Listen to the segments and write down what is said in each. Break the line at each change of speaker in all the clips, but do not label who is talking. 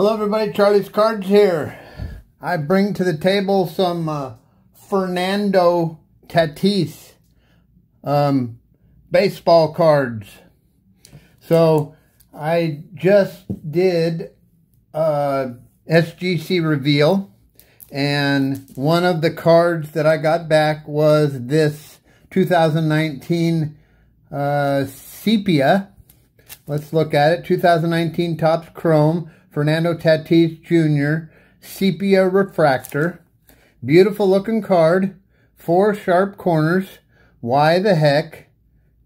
Hello everybody, Charlie's Cards here. I bring to the table some uh, Fernando Tatis um, baseball cards. So I just did uh, SGC reveal and one of the cards that I got back was this 2019 uh, Sepia. Let's look at it. 2019 Topps Chrome Fernando Tatis Jr. Sepia Refractor. Beautiful looking card. Four sharp corners. Why the heck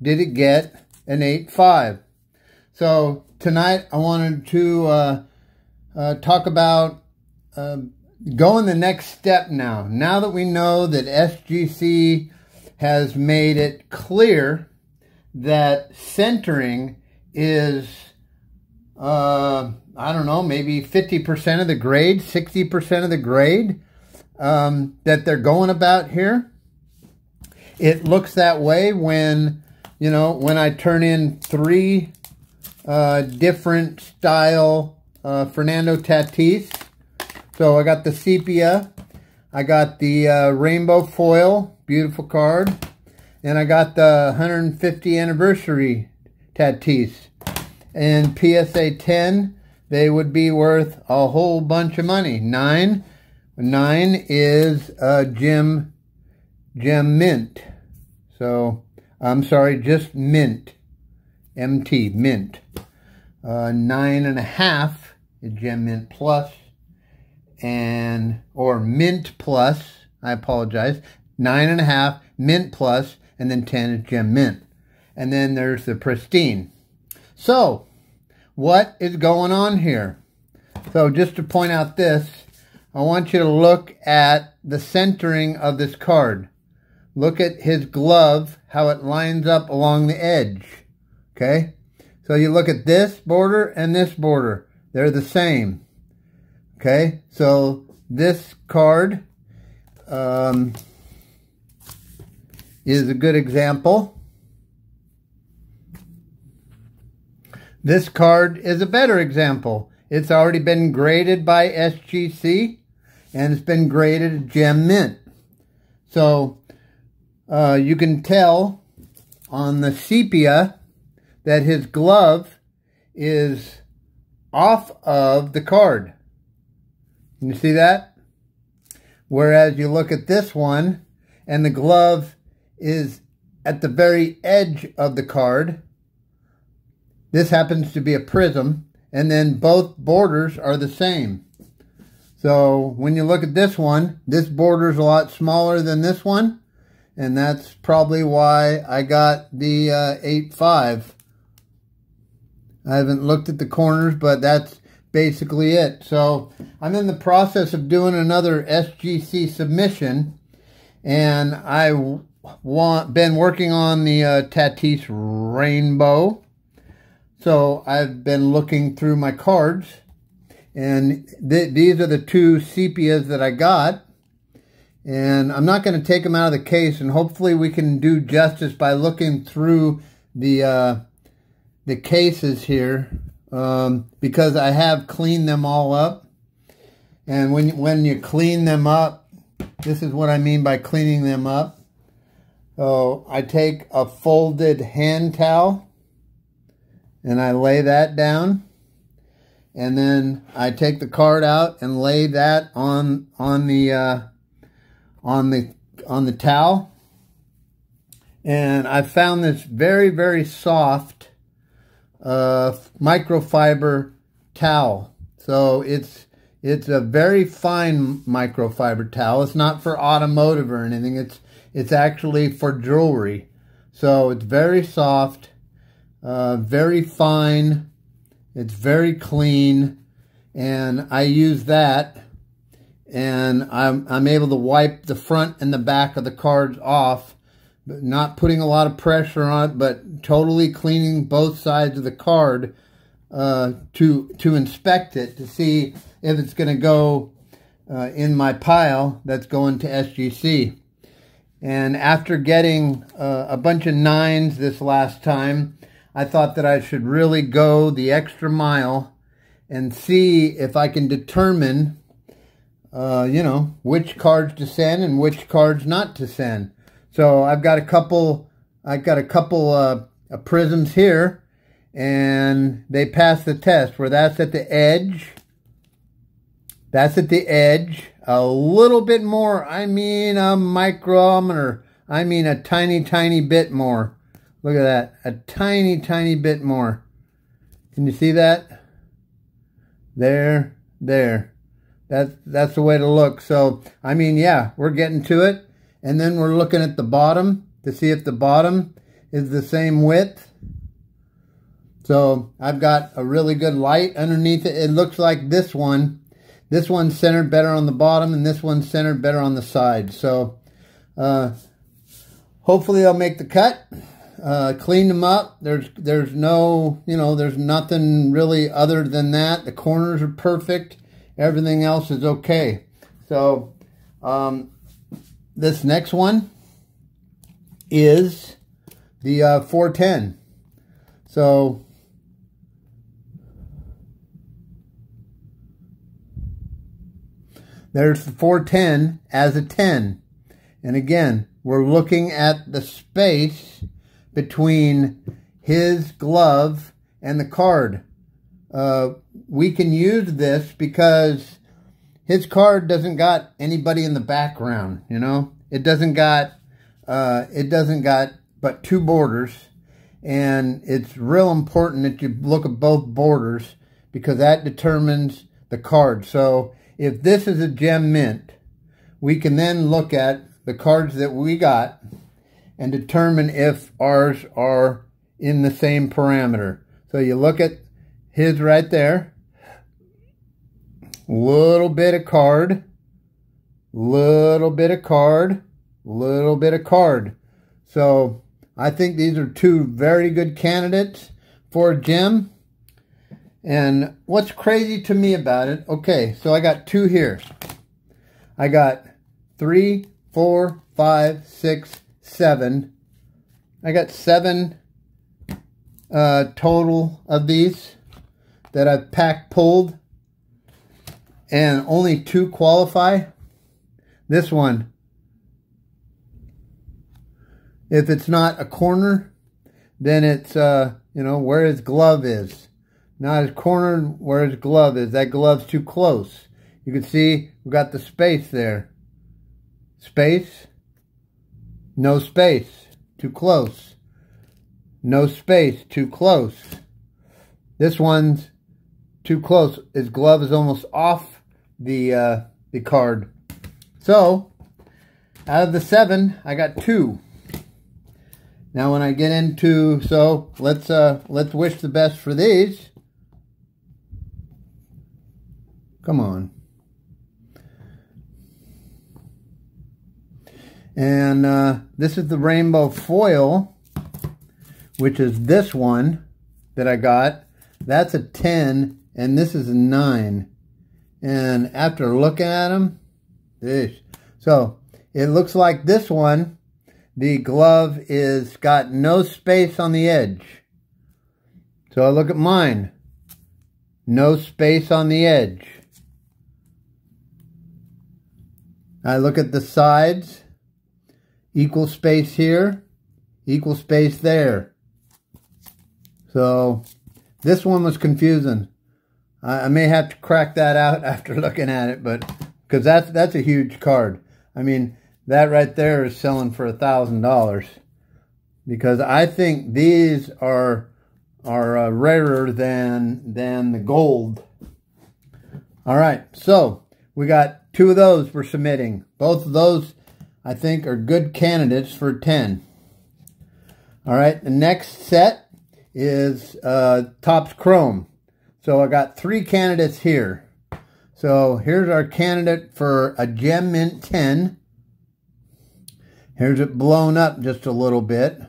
did it get an 8.5? So tonight I wanted to uh, uh, talk about uh, going the next step now. Now that we know that SGC has made it clear that centering is uh, I don't know, maybe 50% of the grade, 60% of the grade um, that they're going about here. It looks that way when, you know, when I turn in three uh, different style uh, Fernando Tatis. So I got the sepia, I got the uh, rainbow foil, beautiful card, and I got the 150 anniversary Tatis. And PSA 10, they would be worth a whole bunch of money. Nine, nine is uh, Gem, Gem Mint. So, I'm sorry, just Mint. MT, Mint. Uh, nine and a half is Gem Mint And, or Mint Plus, I apologize. Nine and a half, Mint Plus, and then 10 is Gem Mint. And then there's the Pristine. So, what is going on here? So just to point out this, I want you to look at the centering of this card. Look at his glove, how it lines up along the edge. Okay? So you look at this border and this border. They're the same. Okay? So this card um, is a good example. This card is a better example. It's already been graded by SGC and it's been graded gem mint. So uh, you can tell on the sepia that his glove is off of the card. Can you see that? Whereas you look at this one and the glove is at the very edge of the card this happens to be a prism, and then both borders are the same. So when you look at this one, this border is a lot smaller than this one, and that's probably why I got the uh, 8.5. I haven't looked at the corners, but that's basically it. So I'm in the process of doing another SGC submission, and I want been working on the uh, Tatis Rainbow. So I've been looking through my cards and th these are the two sepias that I got. And I'm not going to take them out of the case and hopefully we can do justice by looking through the uh, the cases here um, because I have cleaned them all up. And when, when you clean them up, this is what I mean by cleaning them up. So I take a folded hand towel and I lay that down. And then I take the card out and lay that on on the uh, on the on the towel. And I found this very very soft uh, microfiber towel. So it's it's a very fine microfiber towel. It's not for automotive or anything. It's it's actually for jewelry. So it's very soft uh, very fine. It's very clean. And I use that and I'm, I'm able to wipe the front and the back of the cards off, but not putting a lot of pressure on it, but totally cleaning both sides of the card uh, to, to inspect it to see if it's going to go uh, in my pile that's going to SGC. And after getting uh, a bunch of nines this last time, I thought that I should really go the extra mile and see if I can determine, uh, you know, which cards to send and which cards not to send. So I've got a couple, I've got a couple uh, prisms here, and they pass the test where that's at the edge. That's at the edge. A little bit more, I mean a micrometer. I mean a tiny, tiny bit more. Look at that. A tiny, tiny bit more. Can you see that? There, there. That's, that's the way to look. So, I mean, yeah, we're getting to it. And then we're looking at the bottom to see if the bottom is the same width. So, I've got a really good light underneath it. It looks like this one. This one's centered better on the bottom and this one's centered better on the side. So, uh, hopefully I'll make the cut uh, cleaned them up. There's there's no you know there's nothing really other than that. The corners are perfect. Everything else is okay. So um, this next one is the uh, 410. So there's the 410 as a 10. And again, we're looking at the space between his glove and the card. Uh, we can use this because his card doesn't got anybody in the background, you know? It doesn't got, uh, it doesn't got but two borders. And it's real important that you look at both borders because that determines the card. So if this is a gem mint, we can then look at the cards that we got and determine if ours are in the same parameter. So you look at his right there, little bit of card, little bit of card, little bit of card. So I think these are two very good candidates for a gem. And what's crazy to me about it, okay, so I got two here. I got three, four, five, six, seven. I got seven uh, total of these that I've pack pulled and only two qualify. This one, if it's not a corner, then it's, uh, you know, where his glove is. Not his corner where his glove is. That glove's too close. You can see we got the space there. Space, no space, too close. No space, too close. This one's too close. His glove is almost off the uh, the card. So, out of the seven, I got two. Now when I get into, so let's uh, let's wish the best for these. Come on. And uh, this is the rainbow foil, which is this one that I got. That's a 10, and this is a 9. And after looking at them, ish. so it looks like this one, the glove is got no space on the edge. So I look at mine. No space on the edge. I look at the sides equal space here, equal space there. So this one was confusing. I, I may have to crack that out after looking at it, but because that's that's a huge card. I mean, that right there is selling for a thousand dollars because I think these are are uh, rarer than than the gold. All right, so we got two of those we're submitting. Both of those I think are good candidates for 10. All right, the next set is uh, Topps Chrome. So I got three candidates here. So here's our candidate for a Gem Mint 10. Here's it blown up just a little bit.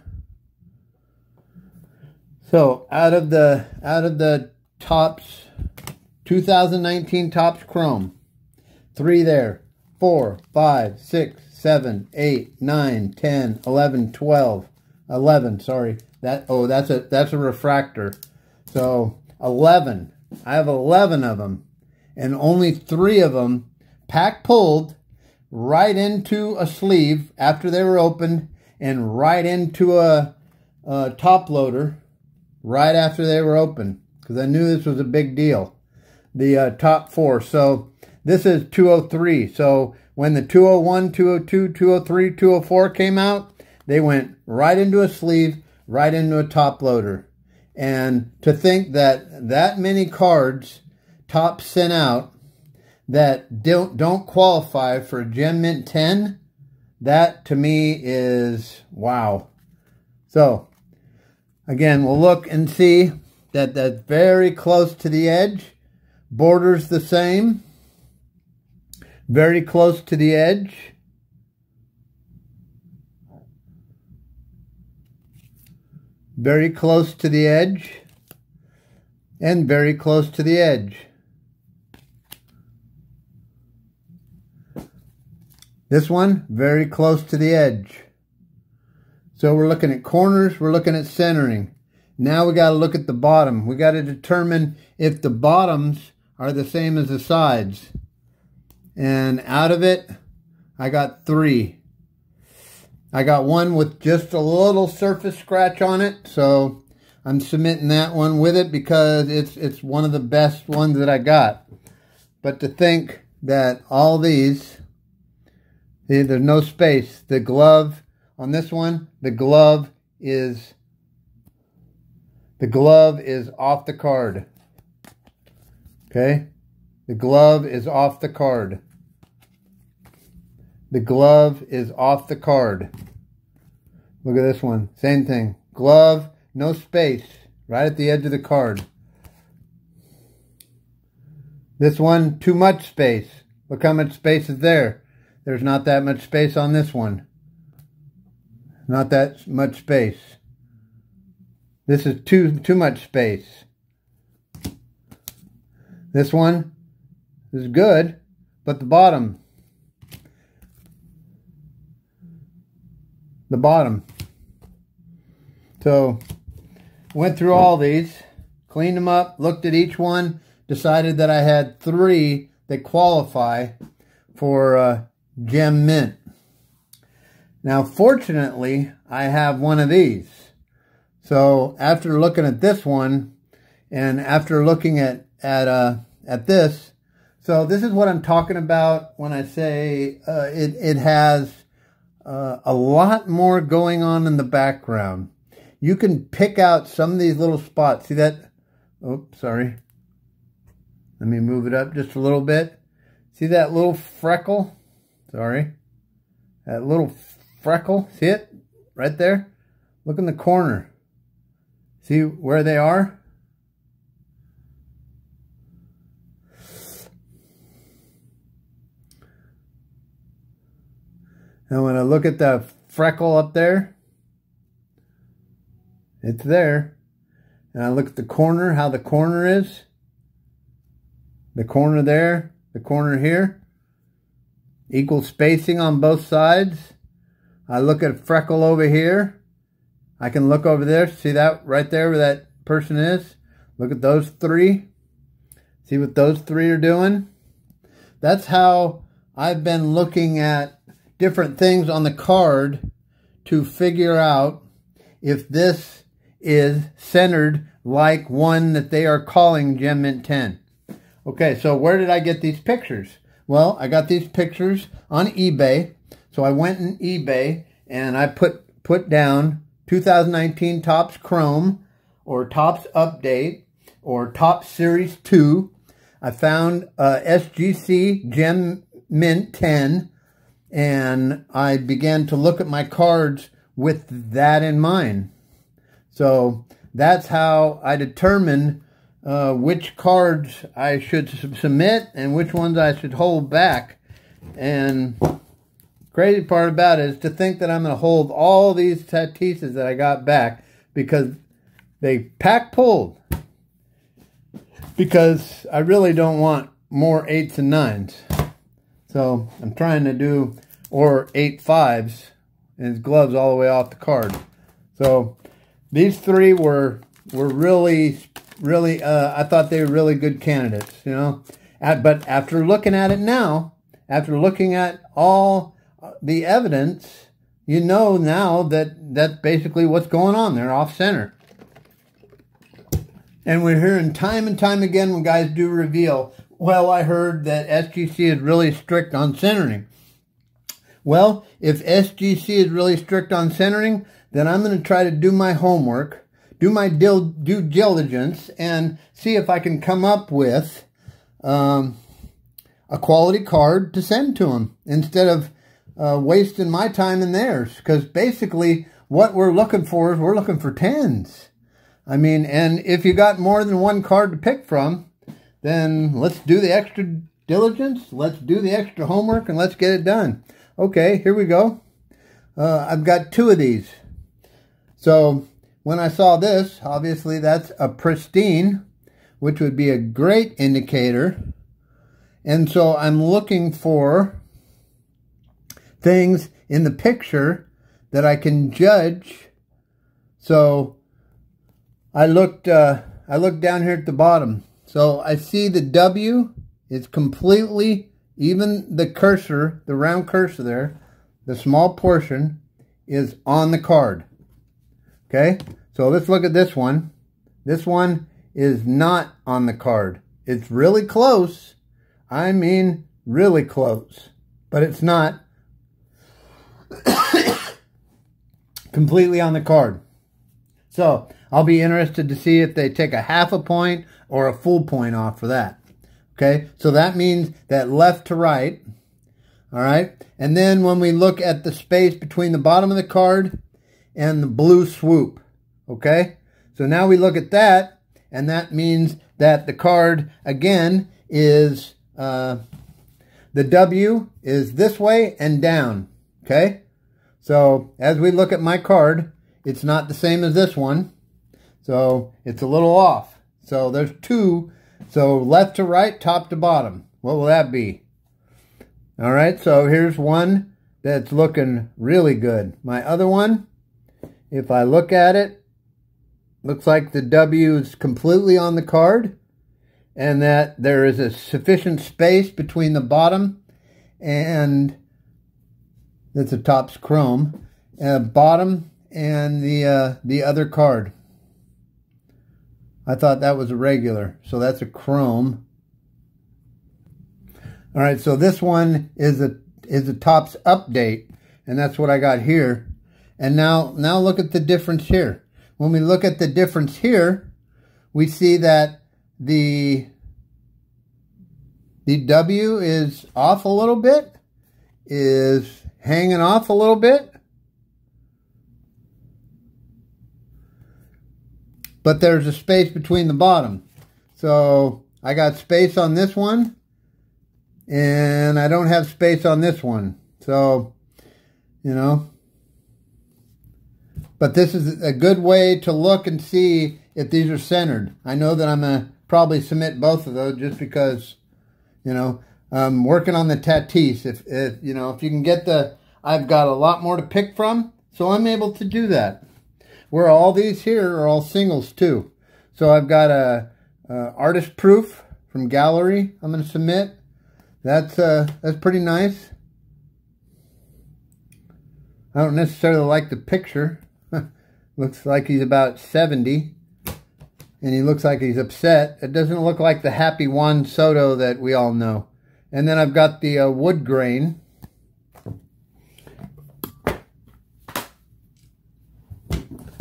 So out of the out of the Topps 2019 Topps Chrome, three there, four, five, six, 7, 8, 9, 10, 11, 12, 11, sorry. That, oh, that's a, that's a refractor. So 11. I have 11 of them. And only three of them pack pulled right into a sleeve after they were opened and right into a, a top loader right after they were open because I knew this was a big deal. The uh, top four. So this is 203. So when the 201, 202, 203, 204 came out, they went right into a sleeve, right into a top loader. And to think that that many cards top sent out that don't don't qualify for Gem Mint 10, that to me is wow. So again, we'll look and see that that's very close to the edge. Borders the same. Very close to the edge. Very close to the edge. And very close to the edge. This one, very close to the edge. So we're looking at corners, we're looking at centering. Now we got to look at the bottom. We got to determine if the bottoms are the same as the sides. And out of it, I got three. I got one with just a little surface scratch on it, so I'm submitting that one with it because it's it's one of the best ones that I got. But to think that all these, eh, there's no space. The glove on this one, the glove is the glove is off the card. Okay? The glove is off the card. The glove is off the card. Look at this one. Same thing. Glove, no space, right at the edge of the card. This one, too much space. Look how much space is there. There's not that much space on this one. Not that much space. This is too too much space. This one is good, but the bottom, the bottom. So, went through all these, cleaned them up, looked at each one, decided that I had three that qualify for uh, Gem Mint. Now, fortunately, I have one of these. So after looking at this one, and after looking at at uh, at this, so this is what I'm talking about when I say uh, it it has uh, a lot more going on in the background. You can pick out some of these little spots. See that? Oh, sorry. Let me move it up just a little bit. See that little freckle? Sorry. That little freckle. See it? Right there? Look in the corner. See where they are? And when I look at the freckle up there, it's there. And I look at the corner, how the corner is. The corner there, the corner here. Equal spacing on both sides. I look at a freckle over here. I can look over there, see that right there where that person is? Look at those three. See what those three are doing? That's how I've been looking at different things on the card to figure out if this is centered like one that they are calling Gem Mint 10. Okay, so where did I get these pictures? Well, I got these pictures on eBay. So I went in eBay and I put put down 2019 Topps Chrome or Topps Update or Topps Series 2. I found uh, SGC Gem Mint 10 and I began to look at my cards with that in mind. So that's how I determined uh, which cards I should submit and which ones I should hold back. And Crazy part about it is to think that I'm going to hold all these Tatises that I got back because they pack pulled. Because I really don't want more eights and nines. So I'm trying to do, or eight fives, and his gloves all the way off the card. So these three were were really really, uh, I thought they were really good candidates, you know. but after looking at it now, after looking at all the evidence, you know now that that's basically what's going on. They're off center. And we're hearing time and time again when guys do reveal, well, I heard that SGC is really strict on centering. Well, if SGC is really strict on centering, then I'm going to try to do my homework, do my dil- due diligence, and see if I can come up with um, a quality card to send to them instead of uh, wasting my time and theirs. Because basically, what we're looking for is we're looking for tens. I mean, and if you got more than one card to pick from, then let's do the extra diligence, let's do the extra homework, and let's get it done. Okay, here we go. Uh, I've got two of these. So when I saw this, obviously that's a pristine, which would be a great indicator. And so I'm looking for things in the picture that I can judge. So I looked, uh, I looked down here at the bottom. So I see the W is completely, even the cursor, the round cursor there, the small portion is on the card. Okay, so let's look at this one. This one is not on the card. It's really close. I mean, really close. But it's not completely on the card. So I'll be interested to see if they take a half a point or a full point off for that. Okay, so that means that left to right. All right, and then when we look at the space between the bottom of the card and the blue swoop. Okay, so now we look at that, and that means that the card again is uh, the W is this way and down. Okay, so as we look at my card, it's not the same as this one. So it's a little off. So there's two. So left to right, top to bottom. What will that be? All right, so here's one that's looking really good. My other one, if I look at it, looks like the W is completely on the card and that there is a sufficient space between the bottom and that's the Topps chrome, uh, bottom and the uh, the other card. I thought that was a regular, so that's a chrome. All right, so this one is a is a Topps update, and that's what I got here. And now now look at the difference here. When we look at the difference here, we see that the the W is off a little bit, is hanging off a little bit, but there's a space between the bottom. So I got space on this one and I don't have space on this one. So, you know, but this is a good way to look and see if these are centered. I know that I'm going to probably submit both of those just because, you know, I'm working on the Tatis. If, if, you know, if you can get the, I've got a lot more to pick from, so I'm able to do that where all these here are all singles too. So I've got a, a artist proof from gallery I'm going to submit. That's uh, that's pretty nice. I don't necessarily like the picture. looks like he's about 70. And he looks like he's upset. It doesn't look like the happy Juan Soto that we all know. And then I've got the uh, wood grain.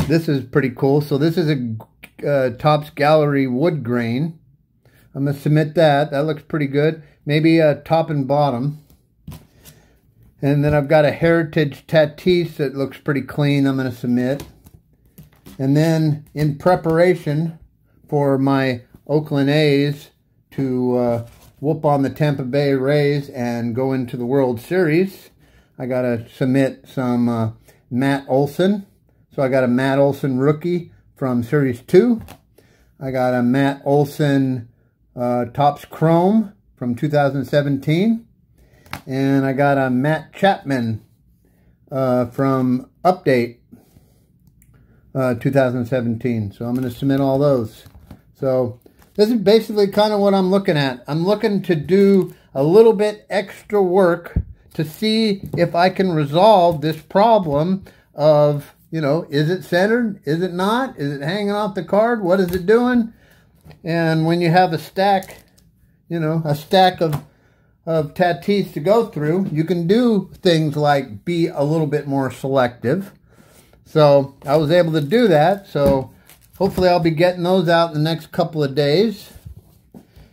This is pretty cool. So this is a uh, Topps Gallery wood grain. I'm going to submit that. That looks pretty good. Maybe a top and bottom. And then I've got a Heritage Tatis that looks pretty clean. I'm going to submit. And then in preparation for my Oakland A's to uh, whoop on the Tampa Bay Rays and go into the World Series, I got to submit some uh, Matt Olson. So I got a Matt Olson rookie from Series 2. I got a Matt Olson uh, Topps Chrome from 2017. And I got a Matt Chapman uh, from Update uh, 2017. So I'm going to submit all those. So this is basically kind of what I'm looking at. I'm looking to do a little bit extra work to see if I can resolve this problem of, you know, is it centered? Is it not? Is it hanging off the card? What is it doing? And when you have a stack, you know, a stack of, of Tatis to go through, you can do things like be a little bit more selective. So I was able to do that. So hopefully I'll be getting those out in the next couple of days.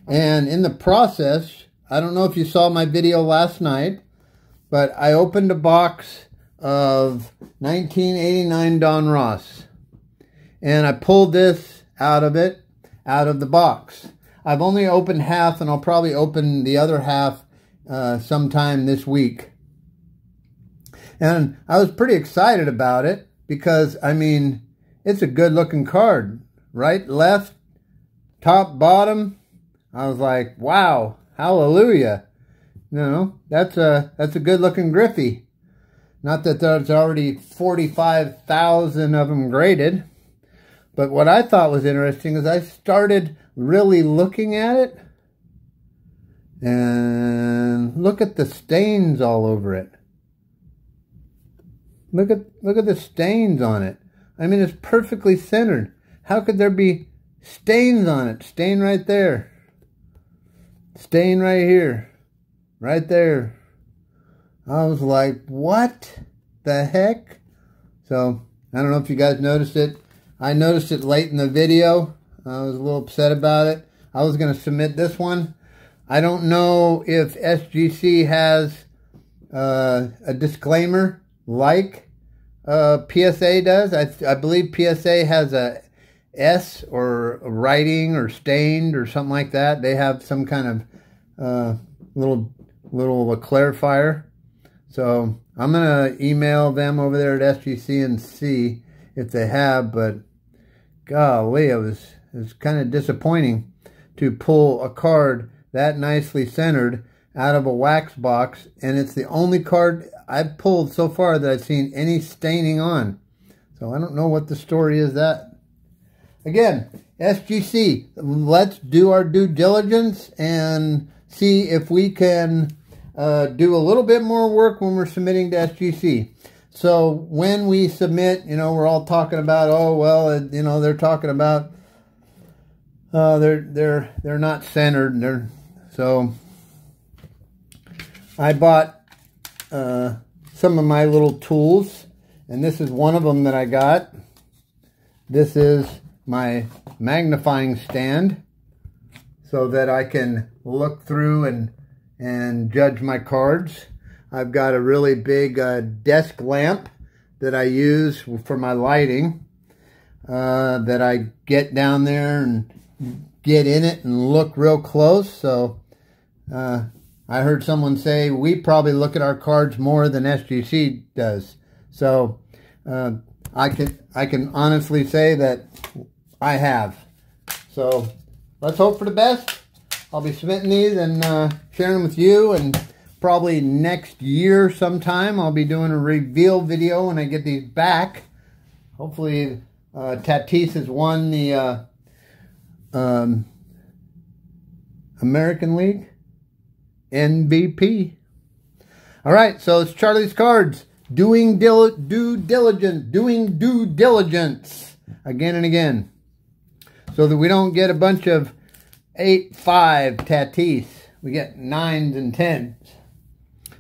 And in the process, I don't know if you saw my video last night, but I opened a box of 1989 Donruss. And I pulled this out of it, out of the box. I've only opened half, and I'll probably open the other half uh, sometime this week. And I was pretty excited about it because, I mean, it's a good looking card. Right, left, top, bottom. I was like, wow, hallelujah. You know, that's a, that's a good looking Griffey. Not that there's already 45,000 of them graded. But what I thought was interesting is I started really looking at it. And look at the stains all over it. Look at look at the stains on it. I mean, it's perfectly centered. How could there be stains on it? Stain right there. Stain right here. Right there. I was like, what the heck? So, I don't know if you guys noticed it. I noticed it late in the video. I was a little upset about it. I was going to submit this one. I don't know if SGC has uh, a disclaimer like uh, PSA does. I, I believe PSA has a S or writing or stained or something like that. They have some kind of uh, little little clarifier. So I'm going to email them over there at SGC and see if they have, but golly, it was, it was kind of disappointing to pull a card that nicely centered out of a wax box, and it's the only card I've pulled so far that I've seen any staining on. So I don't know what the story is that. Again, SGC, let's do our due diligence and see if we can uh, do a little bit more work when we're submitting to SGC. So when we submit, you know, we're all talking about, oh well, you know, they're talking about uh, they're they're they're not centered. They're so. I bought uh, some of my little tools, and this is one of them that I got. This is my magnifying stand, so that I can look through and and judge my cards. I've got a really big uh, desk lamp that I use for my lighting uh, that I get down there and get in it and look real close. So uh, I heard someone say we probably look at our cards more than SGC does. So uh, I can I can honestly say that I have. So let's hope for the best. I'll be submitting these and uh, sharing them with you and probably next year sometime I'll be doing a reveal video when I get these back. Hopefully uh, Tatis has won the uh, um, American League MVP. All right, so it's Charlie's Cards. Doing dil due diligence, doing due diligence again and again. So that we don't get a bunch of 8, 5 Tatis. We get 9s and 10s.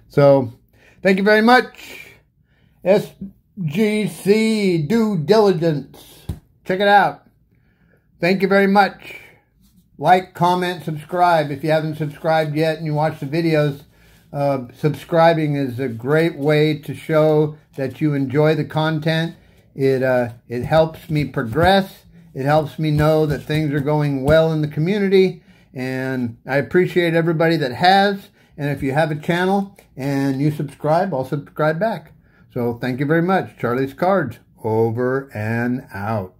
So, thank you very much. SGC Due Diligence. Check it out. Thank you very much. Like, comment, subscribe. If you haven't subscribed yet and you watch the videos, uh, subscribing is a great way to show that you enjoy the content. It, uh, it helps me progress it helps me know that things are going well in the community. And I appreciate everybody that has. And if you have a channel and you subscribe, I'll subscribe back. So thank you very much. Charlie's Cards, over and out.